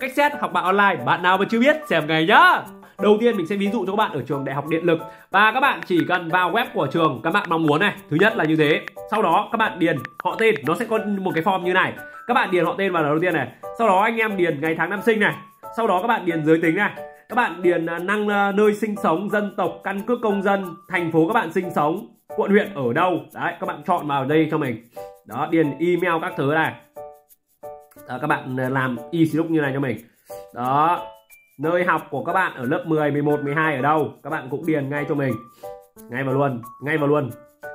Cách xét học bạ online, bạn nào mà chưa biết xem ngay nhá. Đầu tiên mình sẽ ví dụ cho các bạn ở trường Đại học Điện lực và các bạn chỉ cần vào web của trường các bạn mong muốn này. Thứ nhất là như thế. Sau đó các bạn điền họ tên, nó sẽ có một cái form như này. Các bạn điền họ tên vào đầu tiên này. Sau đó anh em điền ngày tháng năm sinh này. Sau đó các bạn điền giới tính này. Các bạn điền à, năng à, nơi sinh sống, dân tộc, căn cước công dân, thành phố các bạn sinh sống, quận huyện ở đâu. Đấy, các bạn chọn vào đây cho mình. Đó, điền email các thứ này đó, các bạn ờ, làm y lúc như này cho mình. Đó nơi học của các bạn ở lớp 10 11 12 ở đâu các bạn cũng điền ngay cho mình. Ngay vào luôn ngay vào luôn.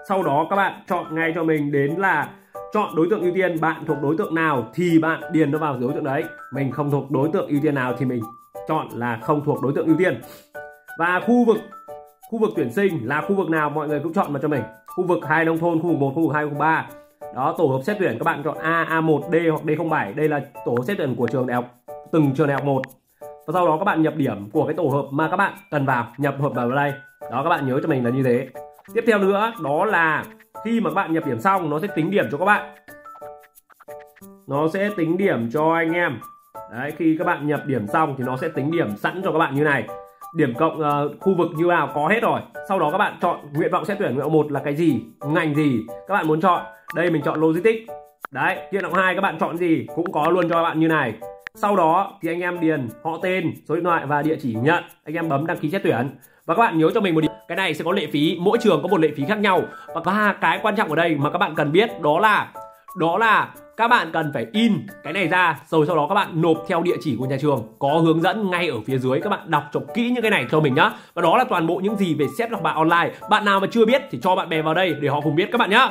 Sau đó các bạn chọn ngay cho mình đến là chọn đối tượng ưu tiên bạn thuộc đối tượng nào thì bạn điền nó vào đối tượng đấy. Mình không thuộc đối tượng ưu tiên nào thì mình chọn là không thuộc đối tượng ưu tiên. Và khu vực khu vực tuyển sinh là khu vực nào mọi người cũng chọn vào cho mình. Khu vực hai nông thôn khu vực một khu vực hai khu vực ba đó, tổ hợp xét tuyển các bạn chọn A A1 D hoặc D07 đây là tổ hợp xét tuyển của trường đại học, từng trường đại học một. Và sau đó các bạn nhập điểm của cái tổ hợp mà các bạn cần vào, nhập hợp vào đây. Đó, các bạn nhớ cho mình là như thế. Tiếp theo nữa, đó là khi mà các bạn nhập điểm xong, nó sẽ tính điểm cho các bạn. Nó sẽ tính điểm cho anh em. Đấy, khi các bạn nhập điểm xong thì nó sẽ tính điểm sẵn cho các bạn như này điểm cộng uh, khu vực như nào có hết rồi. Sau đó các bạn chọn nguyện vọng xét tuyển nguyện vọng một là cái gì ngành gì các bạn muốn chọn. Đây mình chọn logistics. Đấy nguyện vọng hai các bạn chọn gì cũng có luôn cho các bạn như này. Sau đó thì anh em điền họ tên số điện thoại và địa chỉ nhận. Anh em bấm đăng ký xét tuyển. Và các bạn nhớ cho mình một điều cái này sẽ có lệ phí mỗi trường có một lệ phí khác nhau. Và ba cái quan trọng ở đây mà các bạn cần biết đó là đó là các bạn cần phải in cái này ra, rồi sau đó các bạn nộp theo địa chỉ của nhà trường, có hướng dẫn ngay ở phía dưới. Các bạn đọc cho kỹ những cái này cho mình nhá. Và đó là toàn bộ những gì về xét học bạ online. Bạn nào mà chưa biết thì cho bạn bè vào đây để họ cùng biết các bạn nhá.